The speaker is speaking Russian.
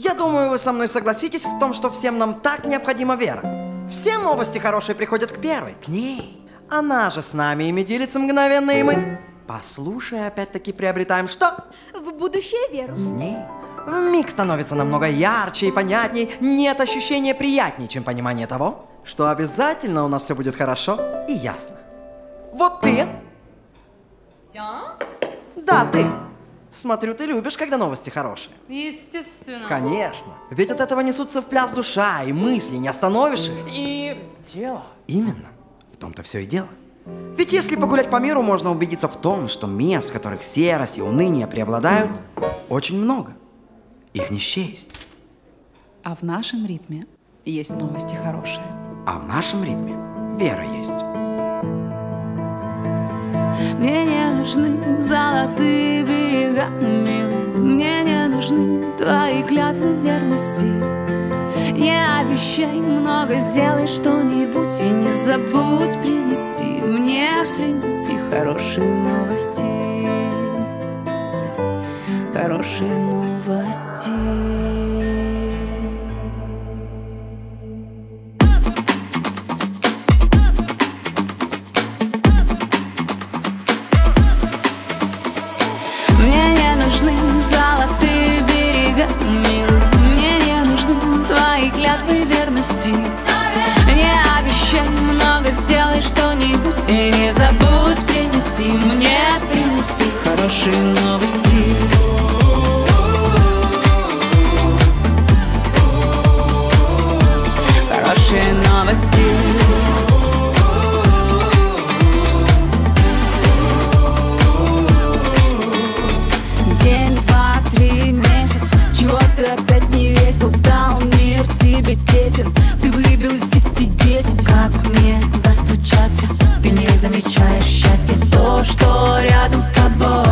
Я думаю, вы со мной согласитесь в том, что всем нам так необходима вера. Все новости хорошие приходят к первой, к ней. Она же с нами ими делится мгновенно, и мы, послушая, опять-таки приобретаем что? В будущее веру. С ней миг становится намного ярче и понятней. Нет ощущения приятнее, чем понимание того, что обязательно у нас все будет хорошо и ясно. Вот ты. Я? Да, ты. Смотрю, ты любишь, когда новости хорошие. Естественно. Конечно. Ведь от этого несутся в пляс душа и мысли, не остановишь их. И дело. Именно. В том-то все и дело. Ведь если погулять по миру, можно убедиться в том, что мест, в которых серость и уныние преобладают, очень много. Их не счесть. А в нашем ритме есть новости хорошие. А в нашем ритме вера есть. Мне нужны золотые берега, милый. Мне не нужны твои клятвы верности. Не обещай много, сделай что-нибудь И не забудь принести. Мне принести хорошие новости. Хорошие новости клятвы верности. Не обещай много, сделай что-нибудь И не забудь принести мне, принести хороший ночь мир тебе тесен. Ты влюбилась из 10 10 Как мне достучаться? Ты не замечаешь счастье То, что рядом с тобой.